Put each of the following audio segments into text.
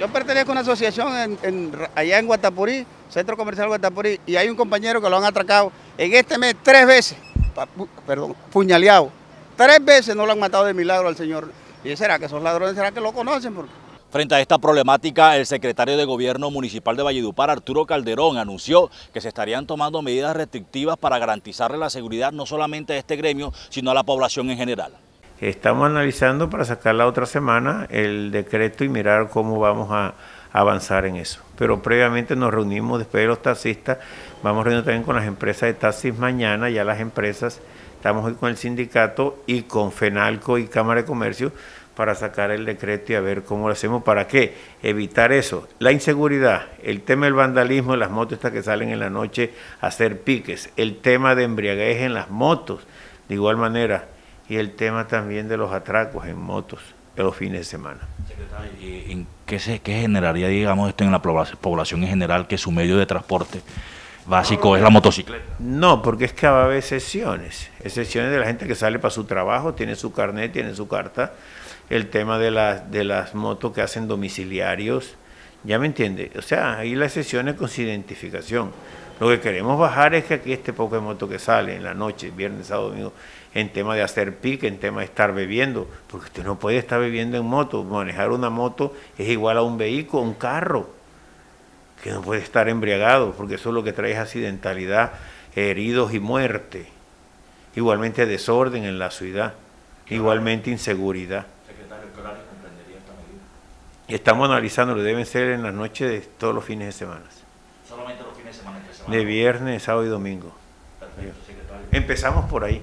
Yo pertenezco a una asociación allá en Guatapurí, Centro Comercial Guatapurí, y hay un compañero que lo han atracado en este mes tres veces, perdón, puñaleado. Tres veces no lo han matado de milagro al señor. ¿Y será que esos ladrones, será que lo conocen? Frente a esta problemática, el secretario de Gobierno Municipal de Valledupar, Arturo Calderón, anunció que se estarían tomando medidas restrictivas para garantizarle la seguridad no solamente a este gremio, sino a la población en general. Estamos analizando para sacar la otra semana el decreto y mirar cómo vamos a avanzar en eso. Pero previamente nos reunimos después de los taxistas, vamos a reunirnos también con las empresas de taxis mañana, ya las empresas, estamos hoy con el sindicato y con FENALCO y Cámara de Comercio para sacar el decreto y a ver cómo lo hacemos, para qué, evitar eso, la inseguridad, el tema del vandalismo, las motos estas que salen en la noche a hacer piques, el tema de embriaguez en las motos, de igual manera, y el tema también de los atracos en motos de los fines de semana. ¿En qué, se, qué generaría, digamos, esto en la población en general, que su medio de transporte básico es la motocicleta? No, porque es que va a haber excepciones, excepciones de la gente que sale para su trabajo, tiene su carnet, tiene su carta, el tema de, de las motos que hacen domiciliarios, ¿ya me entiende? O sea, ahí las excepciones con su identificación. Lo que queremos bajar es que aquí este poco de moto que sale en la noche, viernes, sábado, domingo, en tema de hacer pique, en tema de estar bebiendo, porque usted no puede estar bebiendo en moto. Manejar una moto es igual a un vehículo, un carro, que no puede estar embriagado, porque eso es lo que trae accidentalidad, heridos y muerte. Igualmente desorden en la ciudad, igualmente inseguridad. Secretario, comprendería esta medida? Estamos analizando, lo deben ser en las noches de todos los fines de semana. Solamente los fines de semana. De viernes, sábado y domingo. Empezamos por ahí.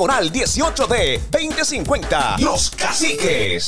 Diagonal 18D 2050. Los Caciques.